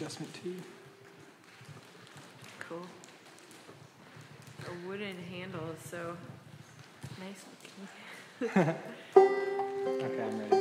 adjustment too. Cool. A wooden handle, so nice looking. okay, I'm ready.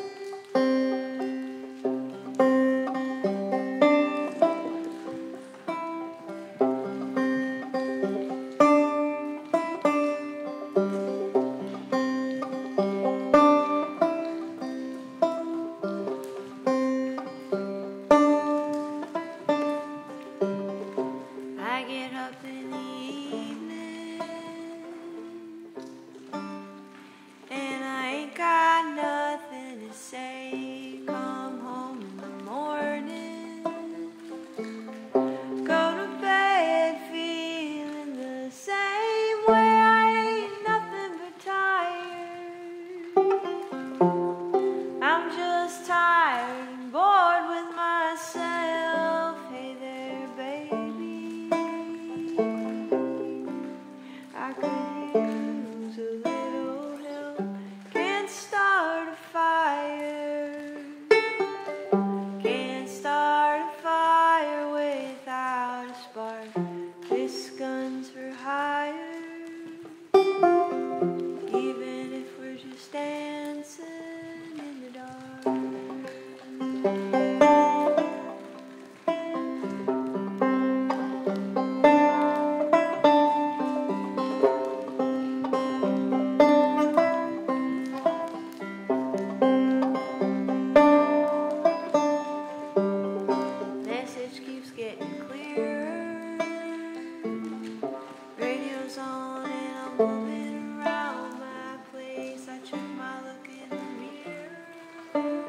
on and I'm moving around my place. I my look in the mirror.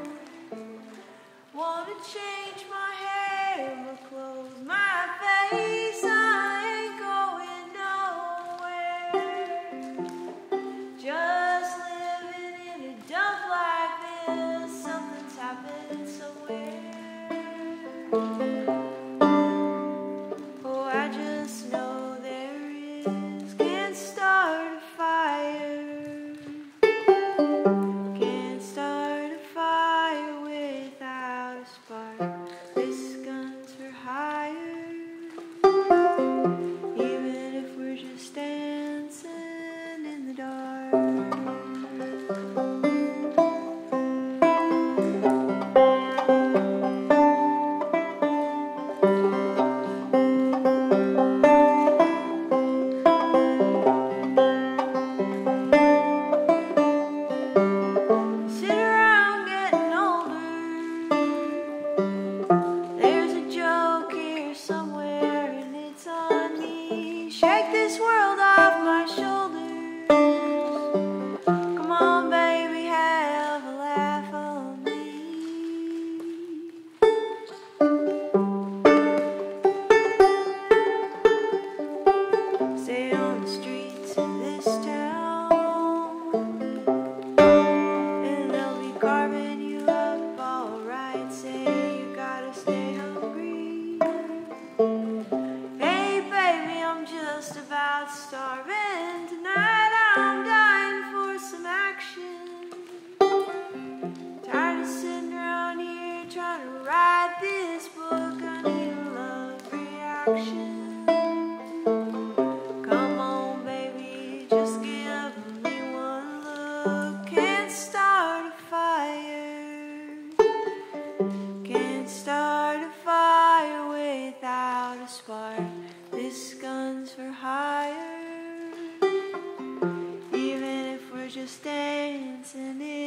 Wanna change my hair, my clothes, my face. dancing in